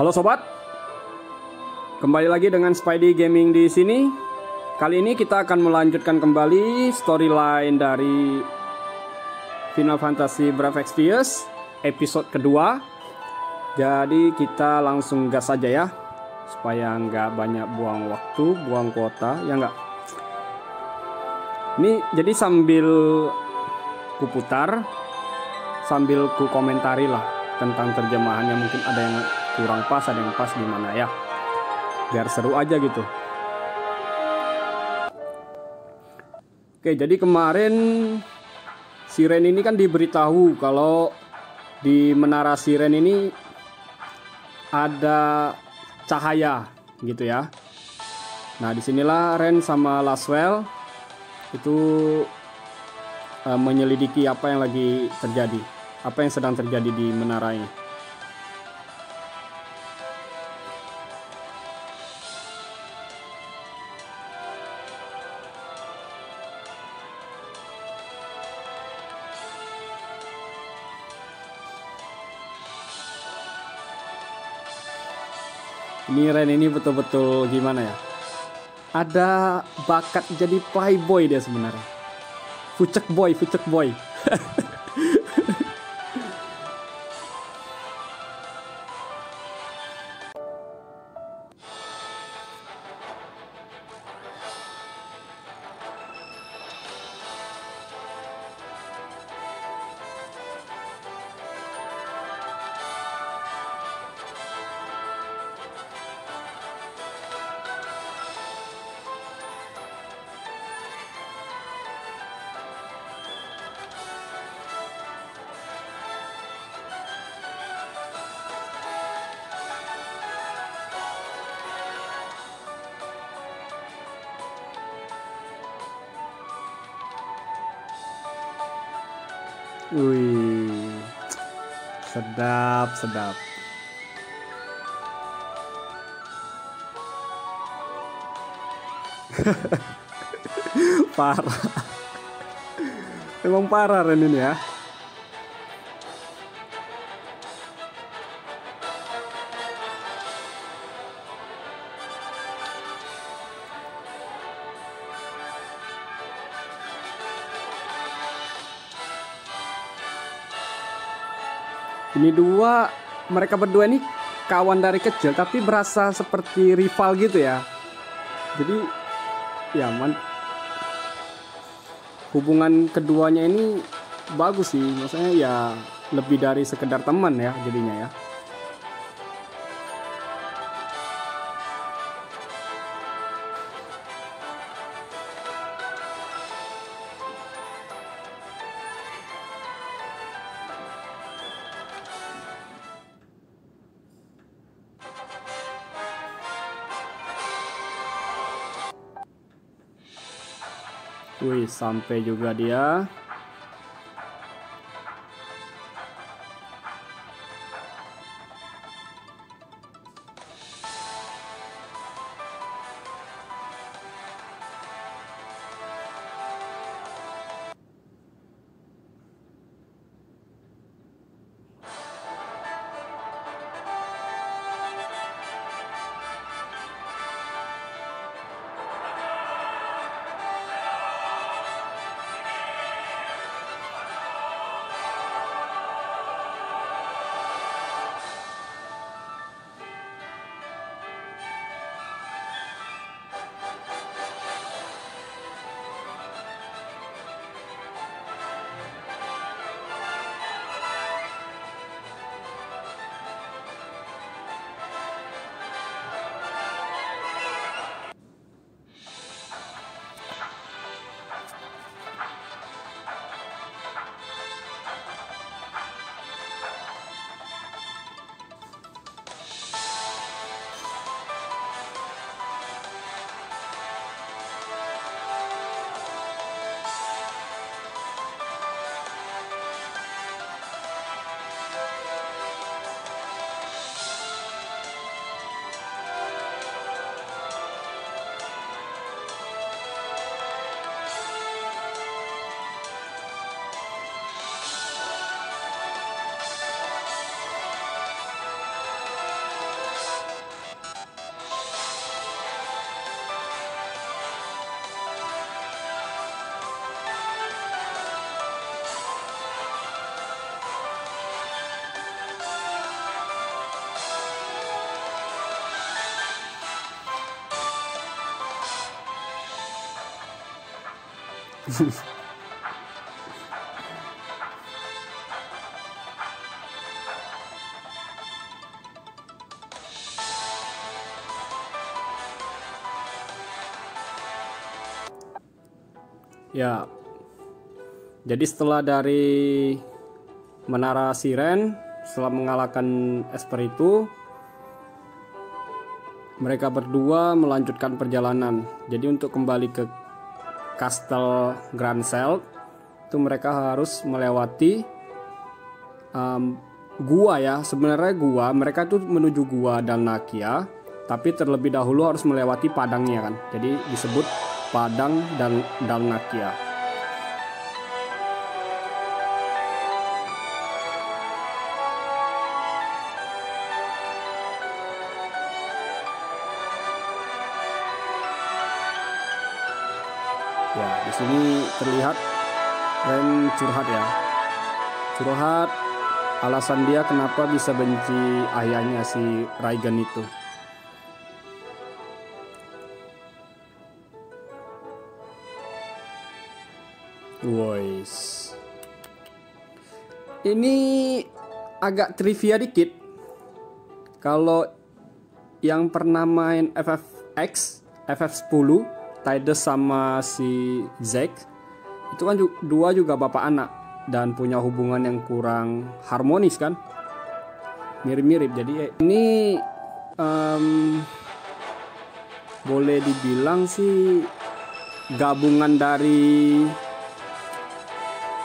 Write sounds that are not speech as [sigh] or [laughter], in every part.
Halo sobat, kembali lagi dengan Spidey Gaming di sini. Kali ini kita akan melanjutkan kembali storyline dari Final Fantasy Brave Exvius episode kedua. Jadi kita langsung gas saja ya, supaya nggak banyak buang waktu, buang kuota, ya nggak. Ini jadi sambil kuputar, sambil ku komentari lah tentang terjemahannya mungkin ada yang kurang pas ada yang pas gimana ya? Biar seru aja gitu. Oke jadi kemarin Siren ini kan diberitahu kalau di menara Siren ini ada cahaya gitu ya. Nah di sinilah Ren sama Laswell itu uh, menyelidiki apa yang lagi terjadi apa yang sedang terjadi di menara ini ini Ren ini betul-betul gimana ya? Ada bakat jadi playboy dia sebenarnya. Fucek boy fucek boy [laughs] Wih, sedap, sedap. [laughs] parah. Emang parah Ren ini ya. Ini dua mereka berdua ini kawan dari kecil tapi berasa seperti rival gitu ya. Jadi ya man hubungan keduanya ini bagus sih. Maksudnya ya lebih dari sekedar teman ya jadinya ya. Wih, sampai juga dia. [laughs] Ya. Jadi setelah dari Menara Siren setelah mengalahkan Esper itu mereka berdua melanjutkan perjalanan. Jadi untuk kembali ke Castle Grand Cell itu mereka harus melewati um, gua ya. Sebenarnya gua mereka tuh menuju gua dan Nakia, tapi terlebih dahulu harus melewati padangnya kan. Jadi disebut Padang dan Dalnakia. Sini terlihat Ren curhat ya. Curhat alasan dia kenapa bisa benci ayahnya si Raigan itu. Voice. Ini agak trivia dikit. Kalau yang pernah main FFX, FF10, Tidus sama si Zack, itu kan dua juga bapak anak dan punya hubungan yang kurang harmonis kan? Mirip-mirip. Jadi eh, ini um, boleh dibilang sih gabungan dari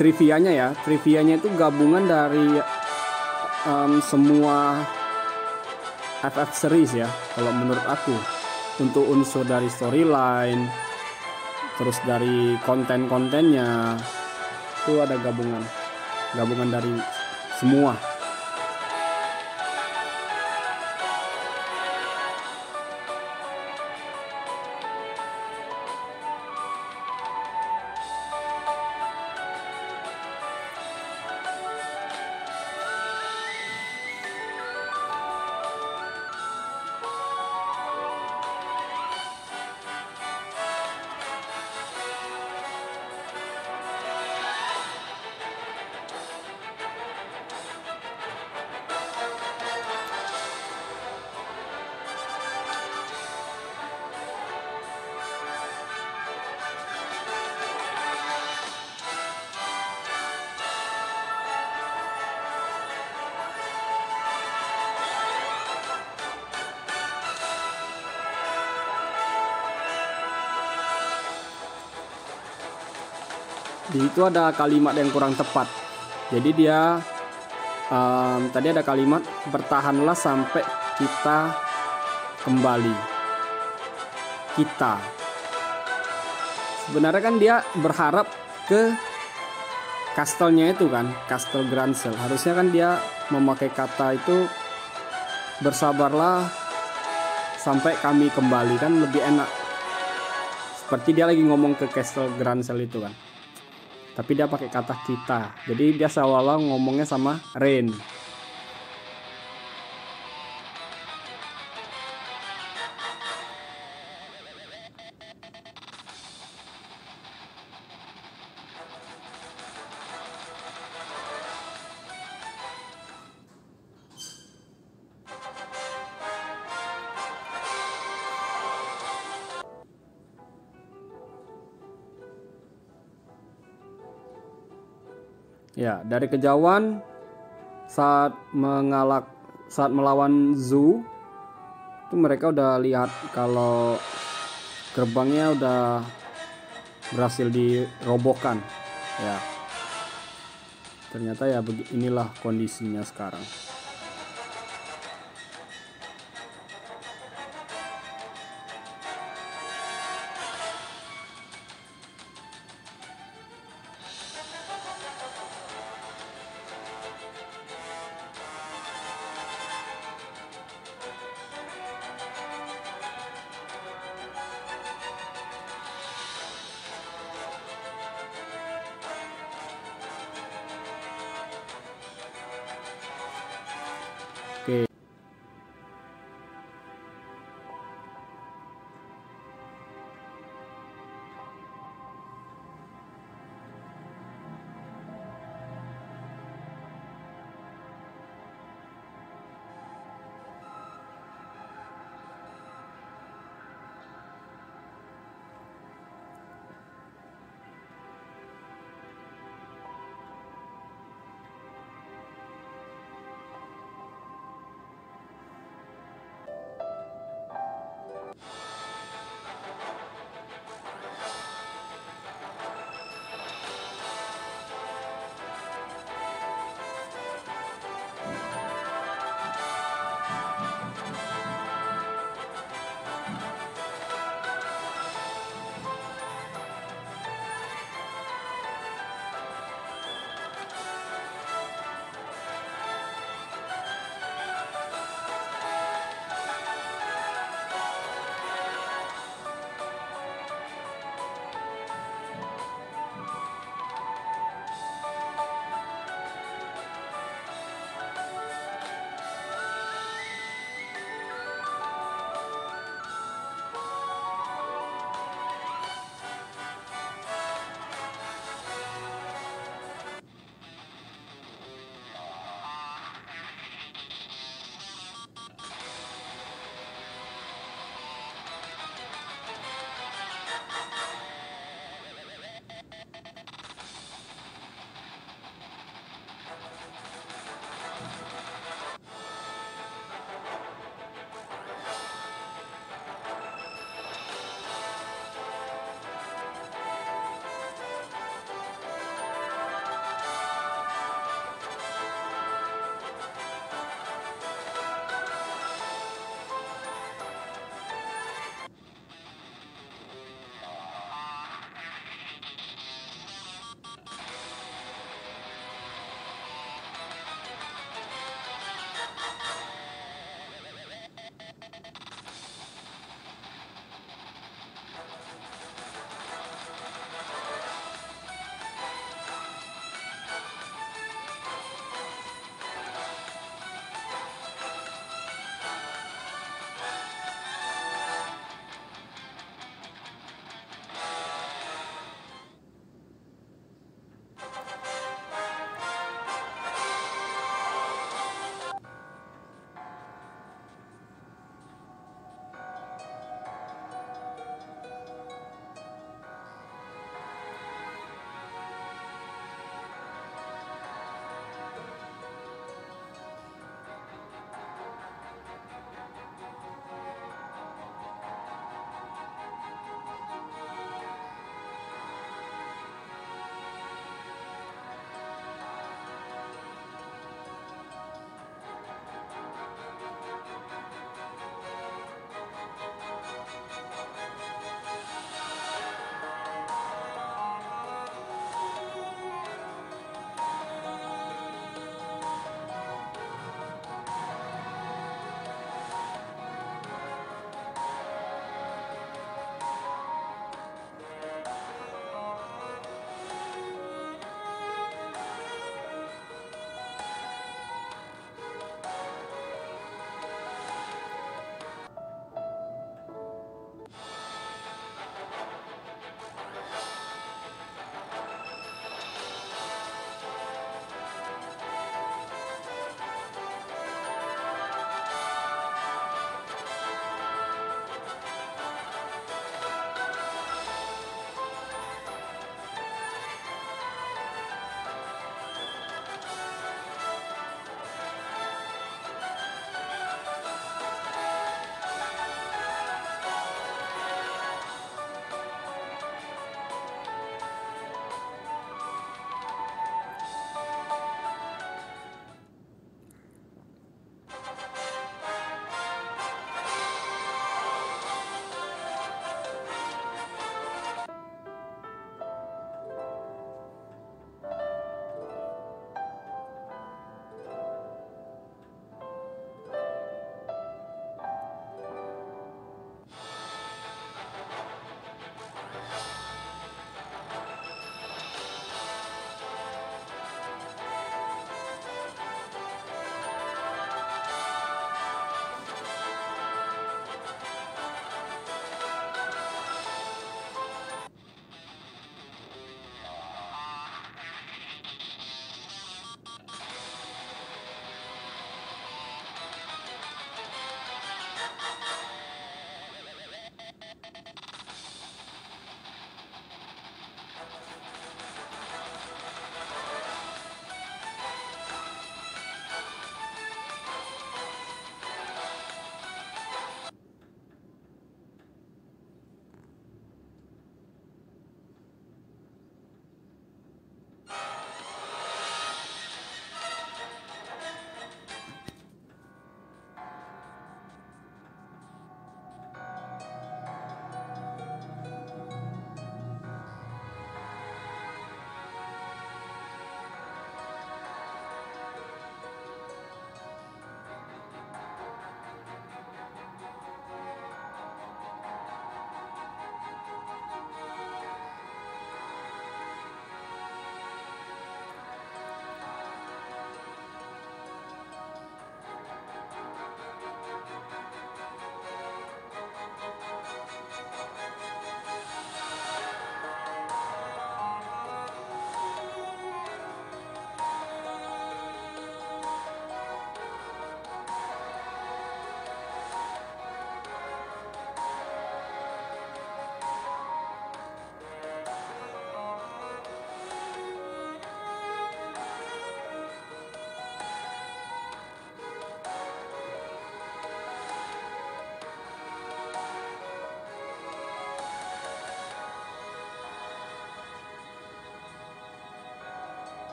trivianya ya trivianya itu gabungan dari um, semua FF series ya kalau menurut aku untuk unsur dari storyline terus dari konten-kontennya itu ada gabungan. Gabungan dari semua di situ ada kalimat yang kurang tepat. Jadi dia um, tadi ada kalimat bertahanlah sampai kita kembali. Kita. Sebenarnya kan dia berharap ke kastelnya itu kan kastel Gransel harusnya kan dia memakai kata itu bersabarlah sampai kami kembali. Kan lebih enak. Seperti dia lagi ngomong ke Castle Gransel itu kan tapi dia pakai kata kita. Jadi dia seolah-olah ngomongnya sama Rain Ya, dari kejauhan saat mengalak saat melawan Zu itu mereka udah lihat kalau gerbangnya udah berhasil dirobohkan. Ya. Ternyata ya inilah kondisinya sekarang.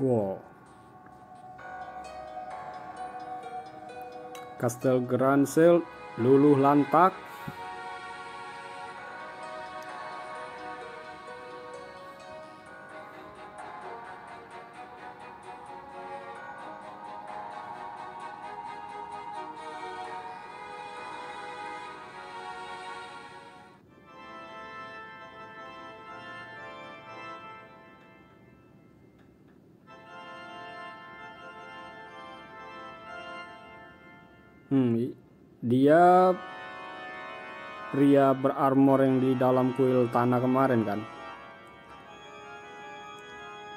Wow. Kastel Gransel luluh lantak pria berarmor yang di dalam kuil tanah kemarin kan?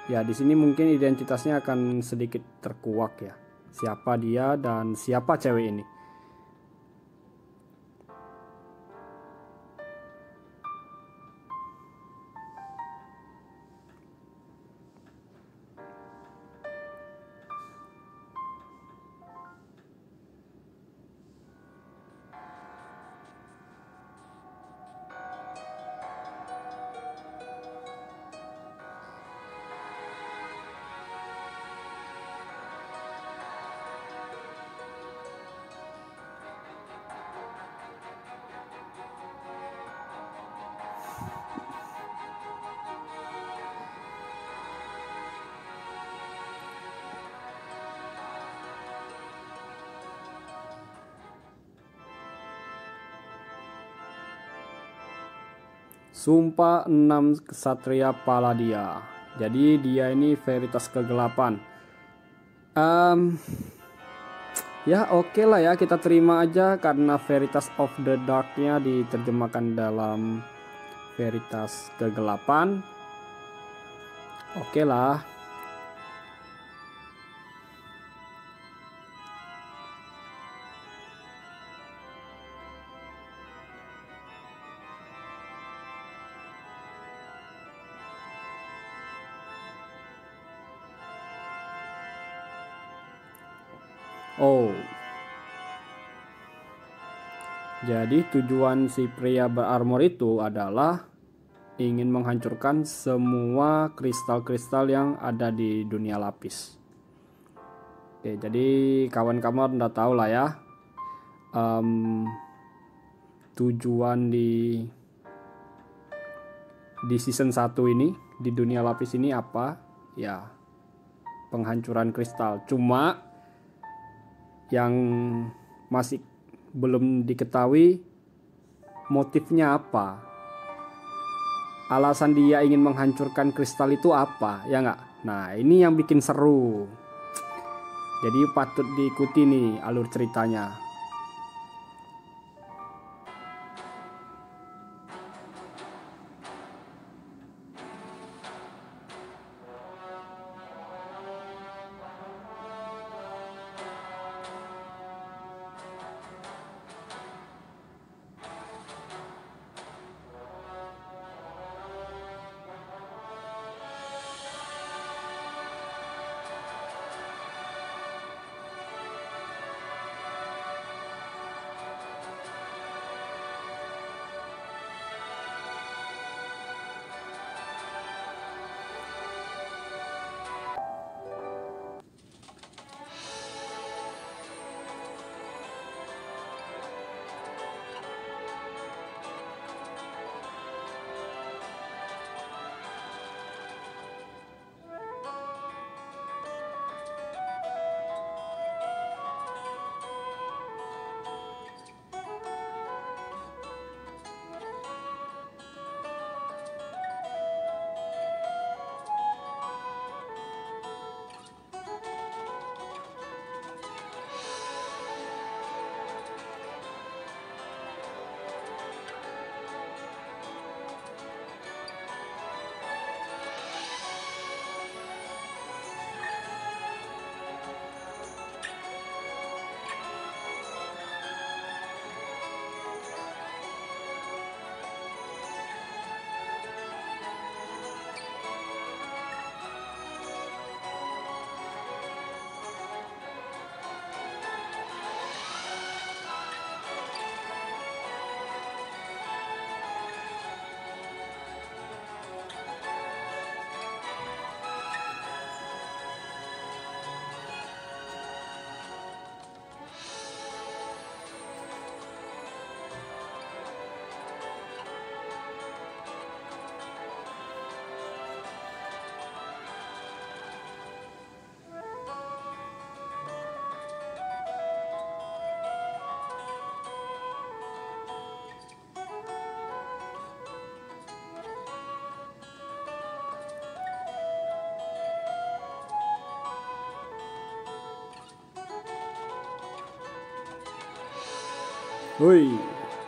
Ya, di sini mungkin identitasnya akan sedikit terkuak ya. Siapa dia dan siapa cewek ini? Sumpah 6 Kesatria Paladia. Jadi dia ini veritas kegelapan. Um, ya oke okay lah ya kita terima aja karena veritas of the darknya diterjemahkan dalam veritas kegelapan. Oke okay lah. Oh. Jadi tujuan si pria berarmor itu adalah ingin menghancurkan semua kristal-kristal yang ada di dunia lapis. Oke, jadi kawan-kawan udah tahu lah ya. Um, tujuan di di season 1 ini di dunia lapis ini apa? Ya, penghancuran kristal. Cuma yang masih belum diketahui motifnya apa? Alasan dia ingin menghancurkan kristal itu apa ya nggak? Nah ini yang bikin seru. Jadi patut diikuti nih alur ceritanya Woi,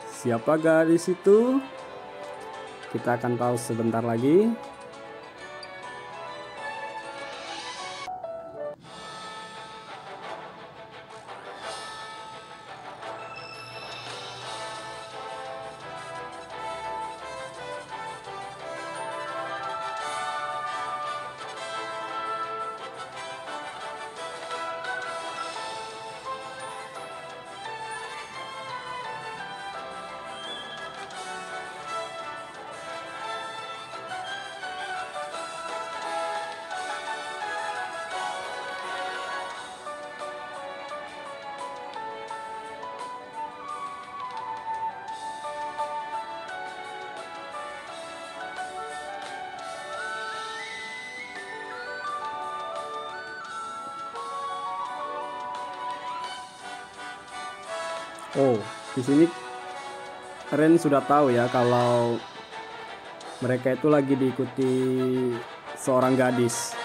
siapa gadis itu? Kita akan tahu sebentar lagi. Oh, di sini Ren sudah tahu ya kalau mereka itu lagi diikuti seorang gadis.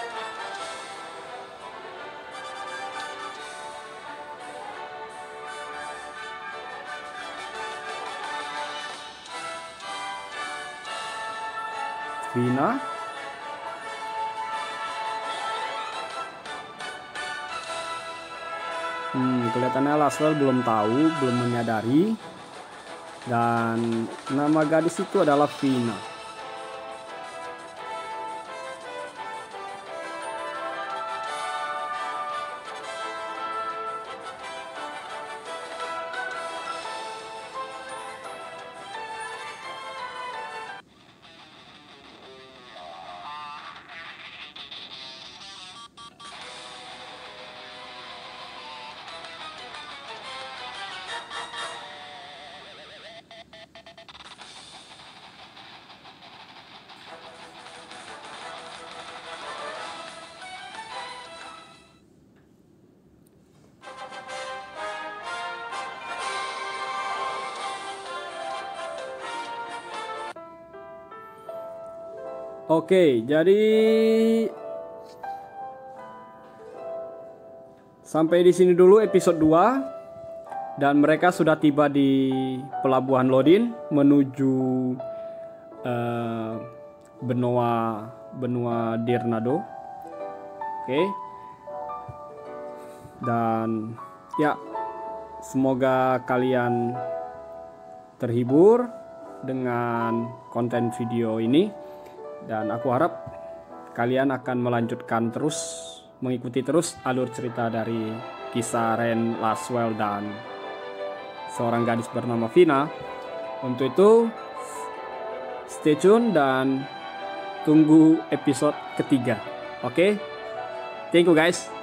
Vina kelihatannya Laswell belum tahu, belum menyadari. Dan nama gadis itu adalah Vina. Oke, jadi sampai di sini dulu episode 2 dan mereka sudah tiba di pelabuhan Lodin menuju uh, benua benua Dirnado. Oke. Dan ya, semoga kalian terhibur dengan konten video ini dan aku harap kalian akan melanjutkan terus mengikuti terus alur cerita dari kisah Ren Laswell dan seorang gadis bernama Vina. Untuk itu stay tune dan tunggu episode ketiga. Oke? Okay? Thank you guys.